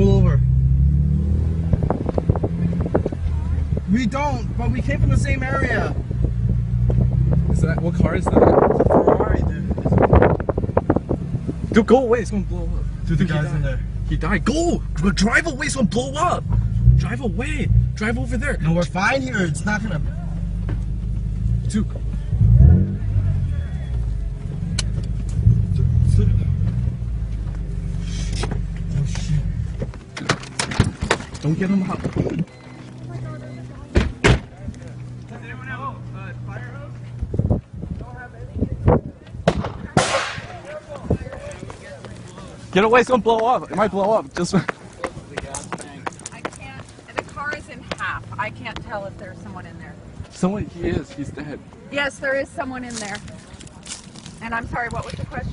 pull over. We don't, but we came from the same area. Is that what car is that? Ferrari, dude. Dude, go away. It's gonna blow up. Dude, the he guy's in there. He died. Go. Go, Drive away. It's gonna blow up. Drive away. Drive over there. No, we're fine here. It's not gonna. Dude. Don't get him out. Get away, it's gonna blow up. It might blow up. Just oh I can't. The car is in half. I can't tell if there's someone in there. someone he is, he's dead. Yes, there is someone in there. And I'm sorry, what was the question?